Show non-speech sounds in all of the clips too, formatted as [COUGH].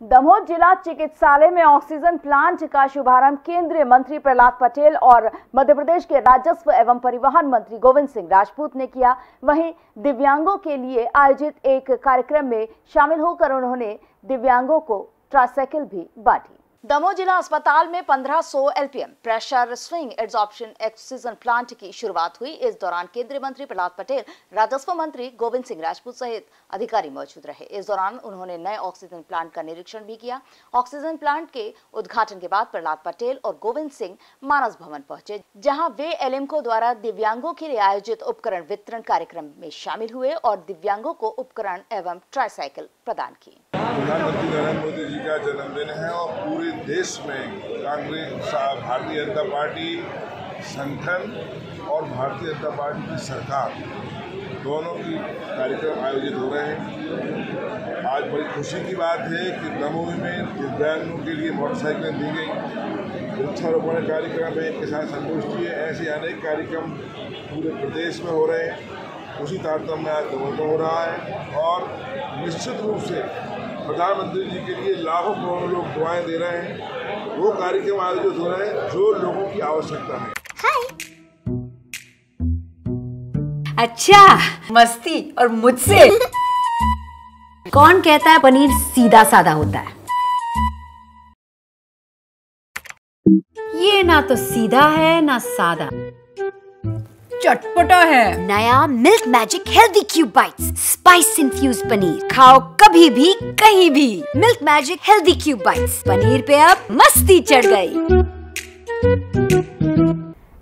दमोह जिला चिकित्सालय में ऑक्सीजन प्लांट का शुभारंभ केंद्रीय मंत्री प्रहलाद पटेल और मध्य प्रदेश के राजस्व एवं परिवहन मंत्री गोविंद सिंह राजपूत ने किया। वहीं दिव्यांगों के लिए आयोजित एक कार्यक्रम में शामिल होकर उन्होंने दिव्यांगों को ट्रासाइकिल भी बांटी। दमोह जिला अस्पताल में 1500 LPM pressure swing adsorption oxygen plant की शुरुआत हुई। इस दौरान केंद्रीय मंत्री प्रहलाद पटेल, राजस्व मंत्री गोविंद सिंह राजपूत सहित अधिकारी मौजूद रहे। इस दौरान उन्होंने नए ऑक्सीजन प्लांट का निरीक्षण भी किया। ऑक्सीजन प्लांट के उद्घाटन के बाद प्रहलाद पटेल और गोविंद सिंह मानस भवन पहुँचे, जहाँ वे एलएमको द्वारा दिव्यांगों के लिए आयोजित उपकरण वितरण कार्यक्रम में शामिल हुए और दिव्यांगों को उपकरण एवं ट्राईसाइकिल प्रदान की प्रधानमंत्री नरेंद्र मोदी जी का जन्मदिन है और पूरे देश में कांग्रेस भारतीय जनता पार्टी, संगठन और भारतीय जनता पार्टी की सरकार दोनों की कार्यक्रम आयोजित हो रहे हैं। आज बड़ी खुशी की बात है कि दमोह में दिव्यांगों के लिए मोटरसाइकिलें दी गई। वृक्षारोपण कार्यक्रम है किसान संगोष्ठी है ऐसे अनेक कार्यक्रम पूरे प्रदेश में हो रहे हैं। उसी तारतम्य आज दमोह में हो रहा है और निश्चित रूप से प्रधानमंत्री जी के लिए लाखों करोड़ों लोग दुआएँ दे रहे हैं। वो कार्यक्रम आयोजित हो रहे हैं जो लोगों की आवश्यकता है। अच्छा मस्ती और मुझसे। [LAUGHS] कौन कहता है पनीर सीधा साधा होता है? ये ना तो सीधा है ना सादा। चटपटा है। नया milk magic healthy cube bites spice infuse paneer खाओ कभी भी कहीं भी। Milk magic healthy cube bites paneer पे अब मस्ती चढ़ गई।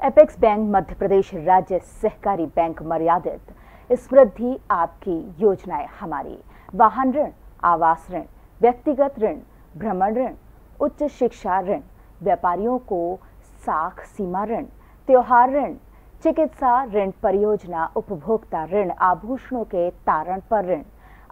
एपेक्स बैंक मध्य प्रदेश राज्य सहकारी बैंक मर्यादित। समृद्धि आपकी योजनाएँ हमारी। वाहन ऋण आवास ऋण व्यक्तिगत ऋण भ्रमण ऋण उच्च शिक्षा ऋण व्यापारियों को साख सीमा ऋण त्योहार ऋण चिकित्सा ऋण परियोजना उपभोक्ता ऋण आभूषणों के तारण पर ऋण।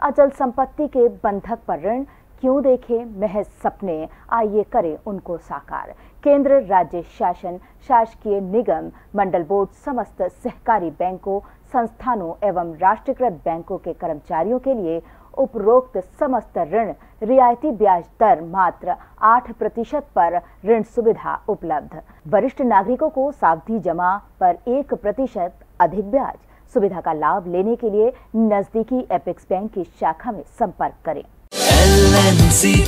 अचल संपत्ति के बंधक पर ऋण। क्यों देखें महज सपने? आइए करें उनको साकार। केंद्र, राज्य शासन, शासकीय निगम, मंडल बोर्ड, समस्त सहकारी बैंकों, संस्थानों एवं राष्ट्रीयकृत बैंकों के कर्मचारियों के लिए उपरोक्त समस्त ऋण, रियायती ब्याज दर मात्र आठ प्रतिशत पर ऋण सुविधा उपलब्ध। वरिष्ठ नागरिकों को सावधि जमा पर एक प्रतिशत अधिक ब्याज। सुविधा का लाभ लेने के लिए नजदीकी एपेक्स बैंक की शाखा में संपर्क करें।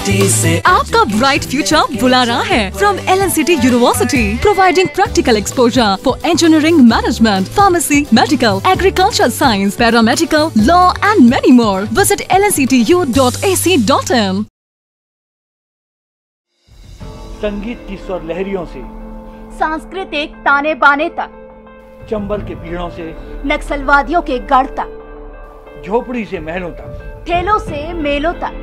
से आपका ब्राइट फ्यूचर बुला रहा है। From L N city university providing practical exposure for engineering management pharmacy medical agriculture science paramedical law and many more visit L N C T U dot A C dot in संगीत की स्वर लहरियों से सांस्कृतिक ताने बाने तक चंबल के पीड़ों से नक्सलवादियों के गढ़ तक झोपड़ी से महलों तक। ठेलों से मेलों तक।